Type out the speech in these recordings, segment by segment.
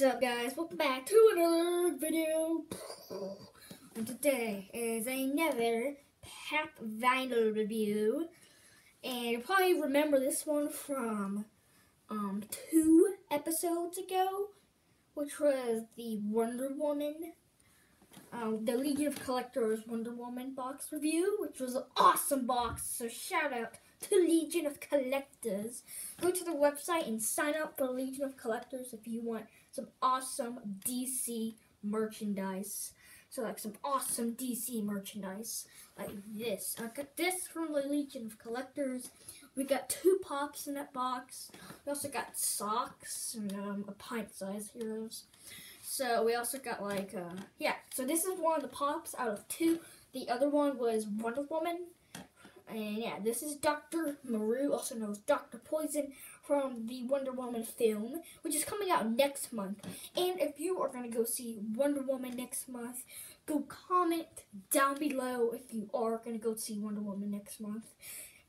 What's up guys? Welcome back to another video. And today is another Pathfinder review. And you probably remember this one from um, two episodes ago, which was the Wonder Woman, um, the Legion of Collectors Wonder Woman box review, which was an awesome box. So shout out to Legion of Collectors. Go to the website and sign up for Legion of Collectors if you want some awesome DC merchandise. So like some awesome DC merchandise like this. I got this from the Legion of Collectors. We got two pops in that box. We also got socks and um, a pint size heroes. So we also got like, uh, yeah. So this is one of the pops out of two. The other one was Wonder Woman. And yeah, this is Dr. Maru, also known as Dr. Poison, from the Wonder Woman film, which is coming out next month. And if you are going to go see Wonder Woman next month, go comment down below if you are going to go see Wonder Woman next month.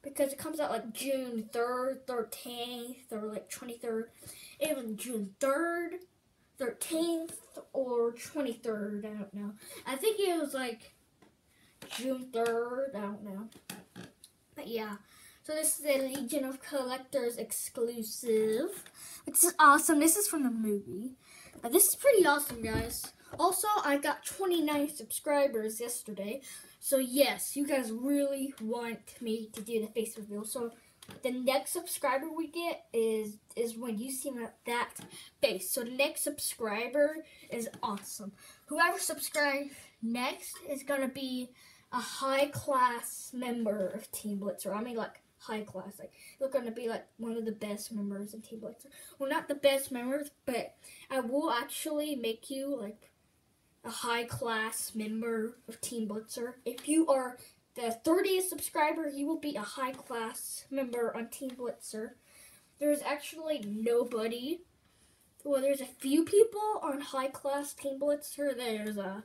Because it comes out like June 3rd, 13th, or like 23rd. Even June 3rd, 13th, or 23rd, I don't know. I think it was like June 3rd, I don't know. But yeah. So this is a Legion of Collectors exclusive. This is awesome. This is from the movie. This is pretty awesome, guys. Also, I got 29 subscribers yesterday. So yes, you guys really want me to do the face reveal. So the next subscriber we get is is when you see that face. So the next subscriber is awesome. Whoever subscribes next is gonna be a high class member of Team Blitzer. I mean, like high class. Like you're gonna be like one of the best members of Team Blitzer. Well, not the best members, but I will actually make you like a high class member of Team Blitzer. If you are the 30th subscriber, you will be a high class member on Team Blitzer. There's actually nobody. Well, there's a few people on high class Team Blitzer. There's a uh,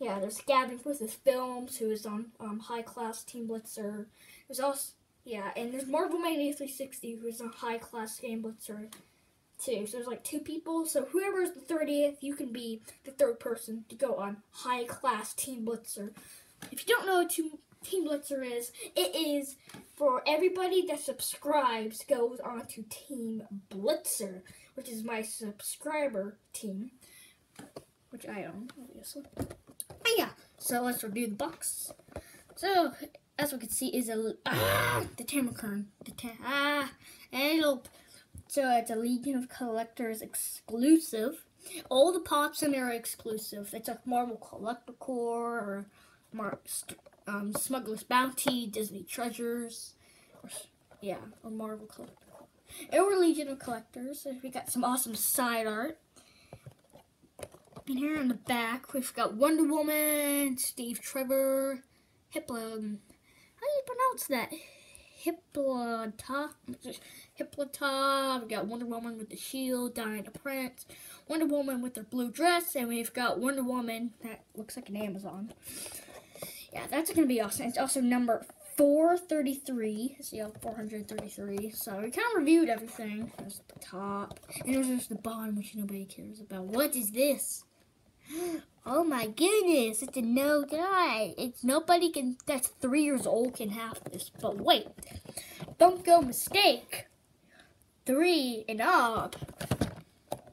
yeah, there's Gavin with his films, who is on um, high class Team Blitzer. There's also yeah, and there's Marvel Mania 360, who's on high class Team Blitzer too. So there's like two people. So whoever is the 30th, you can be the third person to go on high class Team Blitzer. If you don't know what Team Blitzer is, it is for everybody that subscribes goes on to Team Blitzer, which is my subscriber team, which I own, obviously. And yeah, so let's review the box. So, as we can see, is a ah, the Tamakern, the ta ah, and so it's a Legion of Collectors exclusive. All the pops in there are exclusive. It's like Marvel Collector Corps or Mar um, Smuggler's Bounty, Disney Treasures, or, yeah, or Marvel Collector Corps. And we're Legion of Collectors. We got some awesome side art. And here in the back, we've got Wonder Woman, Steve Trevor, Hippo. How do you pronounce that? Hippolyta. Hippolyta. We've got Wonder Woman with the shield, Diana Prince. Wonder Woman with her blue dress, and we've got Wonder Woman that looks like an Amazon. Yeah, that's gonna be awesome. It's also number 433. See, So yeah, 433. So we kind of reviewed everything. There's the top, and there's just the bottom, which nobody cares about. What is this? Oh my goodness, it's a no die. It's nobody can that's three years old can have this. But wait, don't go mistake. Three and up.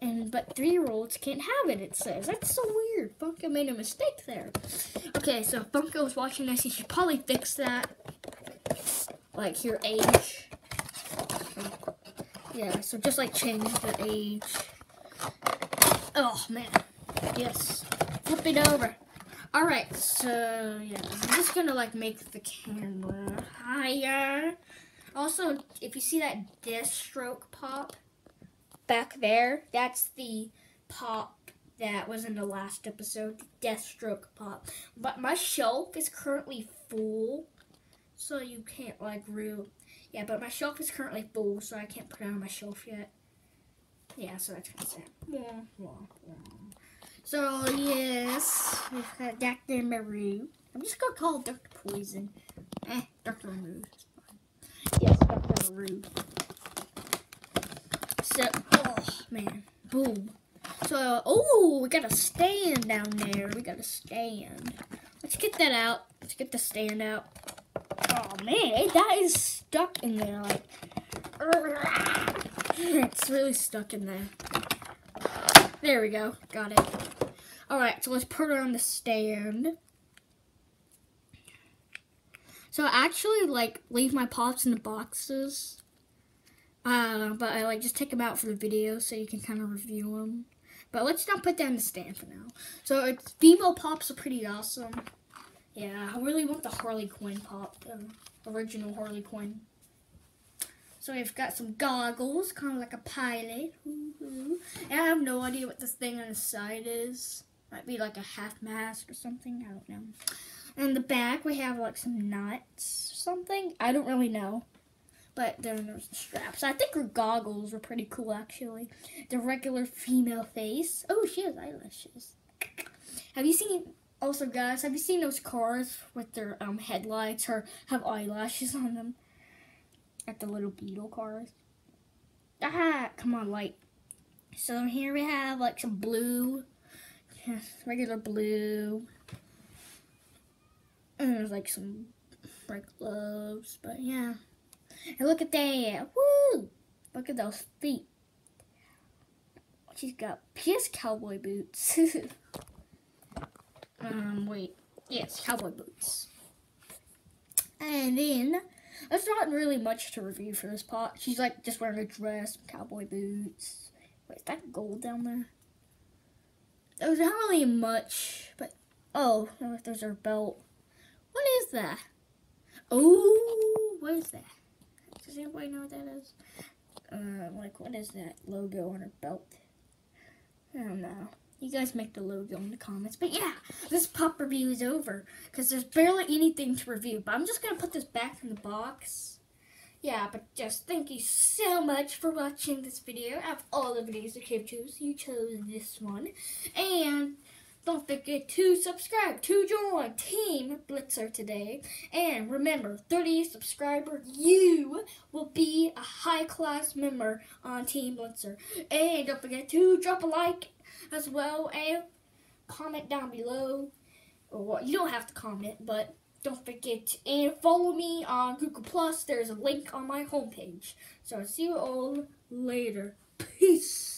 And but three year olds can't have it, it says. That's so weird. Funko made a mistake there. Okay, so if Funko's watching this, he should probably fix that. Like your age. Yeah, so just like change the age. Oh man. Yes. Flip it over. Alright, so yeah, I'm just gonna like make the camera higher. Also, if you see that Deathstroke pop back there, that's the pop that was in the last episode, Deathstroke pop. But my shelf is currently full, so you can't like real. Yeah, but my shelf is currently full, so I can't put it on my shelf yet. Yeah, so that's kind of sad. So, yes, we've got Dr. Maru. I'm just to call Dr. Poison. Eh, Dr. Maru. Yes, Dr. Maru. So, oh, man. Boom. So, oh, we got a stand down there. We got a stand. Let's get that out. Let's get the stand out. Oh man, that is stuck in there. Like, it's really stuck in there. There we go. Got it. All right, so let's put it on the stand. So I actually like leave my pops in the boxes. Uh, but I like just take them out for the video so you can kind of review them. But let's not put that in the stand for now. So it's female pops are pretty awesome. Yeah, I really want the Harley Quinn pop, the original Harley Quinn. So we've got some goggles, kind of like a pilot. And I have no idea what this thing on the side is. Might be like a half mask or something. I don't know. And the back we have like some nuts or something. I don't really know. But then there's the straps. I think her goggles are pretty cool actually. The regular female face. Oh, she has eyelashes. Have you seen also, guys, have you seen those cars with their um, headlights or have eyelashes on them? At the little beetle cars. Ah, come on, light. So here we have like some blue, regular blue. And there's like some bright gloves, but yeah. And look at that, woo! Look at those feet. She's got PS cowboy boots. Um, wait. Yes, cowboy boots. And then, there's not really much to review for this part. She's like just wearing a dress, cowboy boots. Wait, is that gold down there? There's not really much, but oh, there's her belt. What is that? Oh, what is that? Does anybody know what that is? Uh, like what is that logo on her belt? I don't know. You guys make the logo in the comments. But yeah, this pop review is over because there's barely anything to review. But I'm just going to put this back in the box. Yeah, but just thank you so much for watching this video. Out of all the videos you could choose, you chose this one. And don't forget to subscribe to join Team Blitzer today. And remember, 30 subscriber, you will be a high-class member on Team Blitzer. And don't forget to drop a like as well and comment down below. Or you don't have to comment, but don't forget and follow me on Google Plus. There's a link on my homepage. So I'll see you all later. Peace.